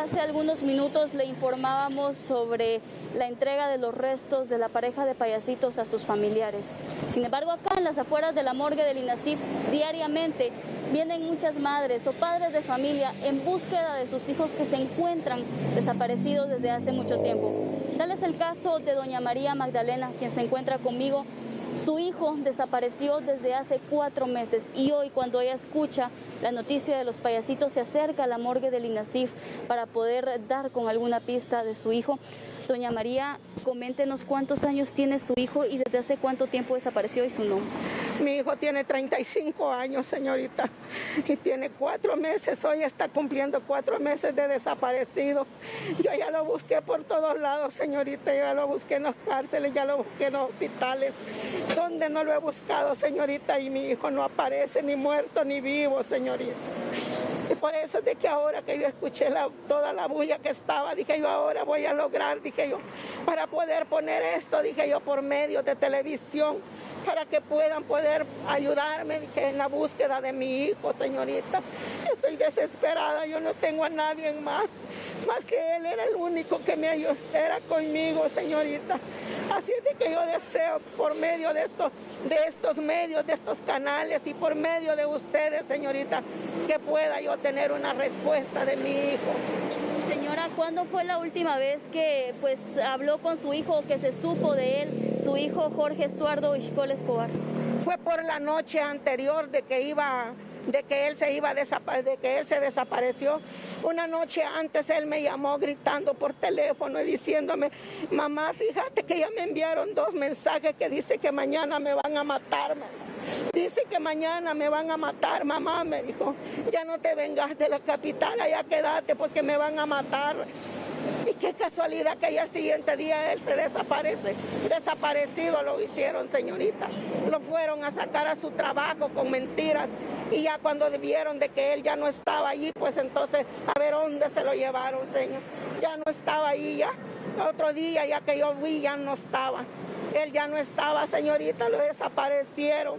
hace algunos minutos le informábamos sobre la entrega de los restos de la pareja de payasitos a sus familiares. Sin embargo, acá en las afueras de la morgue del INASIF, diariamente vienen muchas madres o padres de familia en búsqueda de sus hijos que se encuentran desaparecidos desde hace mucho tiempo. Tal es el caso de doña María Magdalena, quien se encuentra conmigo su hijo desapareció desde hace cuatro meses y hoy cuando ella escucha la noticia de los payasitos se acerca a la morgue del INASIF para poder dar con alguna pista de su hijo. Doña María, coméntenos cuántos años tiene su hijo y desde hace cuánto tiempo desapareció y su nombre. Mi hijo tiene 35 años, señorita, y tiene cuatro meses, hoy está cumpliendo cuatro meses de desaparecido. Yo ya lo busqué por todos lados, señorita, yo ya lo busqué en las cárceles, ya lo busqué en los hospitales, donde no lo he buscado, señorita, y mi hijo no aparece ni muerto ni vivo, señorita. Por eso es de que ahora que yo escuché toda la bulla que estaba, dije yo, ahora voy a lograr, dije yo, para poder poner esto, dije yo, por medio de televisión, para que puedan poder ayudarme, dije, en la búsqueda de mi hijo, señorita. Estoy desesperada, yo no tengo a nadie más, más que él era el único que me ayudó, era conmigo, señorita. Así es de que yo deseo por medio de estos, de estos medios, de estos canales y por medio de ustedes, señorita, que pueda yo tener una respuesta de mi hijo. Señora, ¿cuándo fue la última vez que pues habló con su hijo, que se supo de él, su hijo Jorge Estuardo Iscol Escobar? Fue por la noche anterior de que iba de que él se iba de que él se desapareció. Una noche antes él me llamó gritando por teléfono y diciéndome, mamá, fíjate que ya me enviaron dos mensajes que dice que mañana me van a matarme. Dice que mañana me van a matar, mamá, me dijo. Ya no te vengas de la capital, allá quédate porque me van a matar. Y qué casualidad que ya el siguiente día él se desaparece. Desaparecido lo hicieron, señorita. Lo fueron a sacar a su trabajo con mentiras. Y ya cuando vieron de que él ya no estaba allí, pues entonces a ver dónde se lo llevaron, señor. Ya no estaba ahí ya. Otro día ya que yo vi ya no estaba. Él ya no estaba, señorita, lo desaparecieron.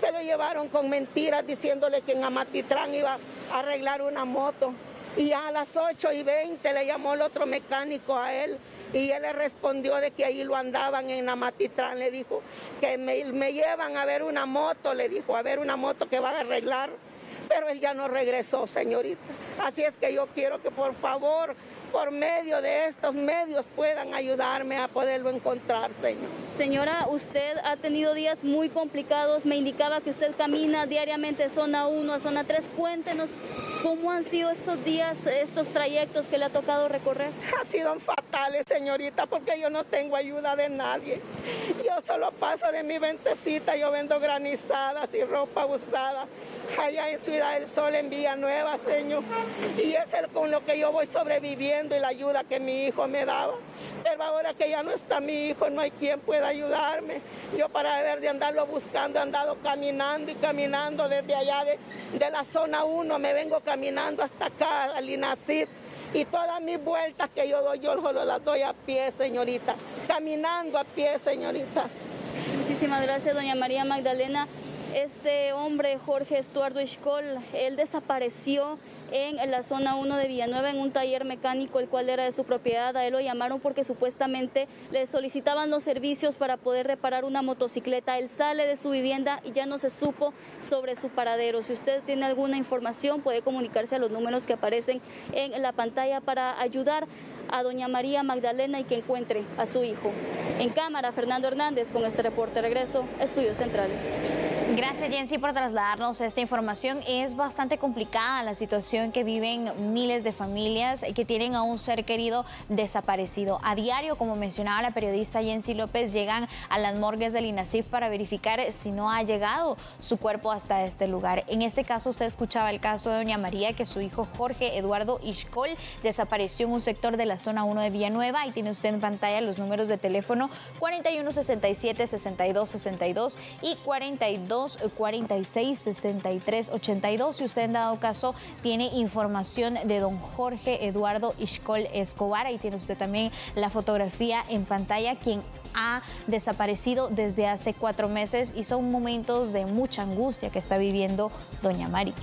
Se lo llevaron con mentiras diciéndole que en Amatitlán iba a arreglar una moto. Y a las 8 y 20 le llamó el otro mecánico a él y él le respondió de que ahí lo andaban en Amatitlán. Le dijo que me, me llevan a ver una moto, le dijo, a ver una moto que van a arreglar pero él ya no regresó, señorita. Así es que yo quiero que por favor, por medio de estos medios puedan ayudarme a poderlo encontrar, señor. Señora, usted ha tenido días muy complicados, me indicaba que usted camina diariamente zona 1 a zona 3. Cuéntenos cómo han sido estos días, estos trayectos que le ha tocado recorrer. Ha sido fatales, señorita, porque yo no tengo ayuda de nadie. Yo solo paso de mi ventecita, yo vendo granizadas y ropa usada allá en Ciudad del Sol, en Villanueva, Señor. Y es con lo que yo voy sobreviviendo y la ayuda que mi hijo me daba. Pero ahora que ya no está mi hijo, no hay quien pueda ayudarme. Yo para ver de andarlo buscando, he andado caminando y caminando desde allá de, de la zona 1, me vengo caminando hasta acá, al INACID. Y todas mis vueltas que yo doy, yo las doy a pie, señorita. Caminando a pie, señorita. Muchísimas gracias, doña María Magdalena. Este hombre, Jorge Estuardo Iscol, él desapareció en la zona 1 de Villanueva en un taller mecánico el cual era de su propiedad. A él lo llamaron porque supuestamente le solicitaban los servicios para poder reparar una motocicleta. Él sale de su vivienda y ya no se supo sobre su paradero. Si usted tiene alguna información puede comunicarse a los números que aparecen en la pantalla para ayudar a doña María Magdalena y que encuentre a su hijo. En cámara, Fernando Hernández con este reporte. Regreso, Estudios Centrales. Gracias, Jensi, por trasladarnos esta información. Es bastante complicada la situación que viven miles de familias que tienen a un ser querido desaparecido. A diario, como mencionaba la periodista Jensi López, llegan a las morgues del INASIF para verificar si no ha llegado su cuerpo hasta este lugar. En este caso, usted escuchaba el caso de doña María, que su hijo Jorge Eduardo Ishkol desapareció en un sector de la zona 1 de Villanueva. Y tiene usted en pantalla los números de teléfono 4167 6262 y 42 46 63 82. Si usted en dado caso tiene información de don Jorge Eduardo Ishkol Escobar, ahí tiene usted también la fotografía en pantalla, quien ha desaparecido desde hace cuatro meses y son momentos de mucha angustia que está viviendo doña María.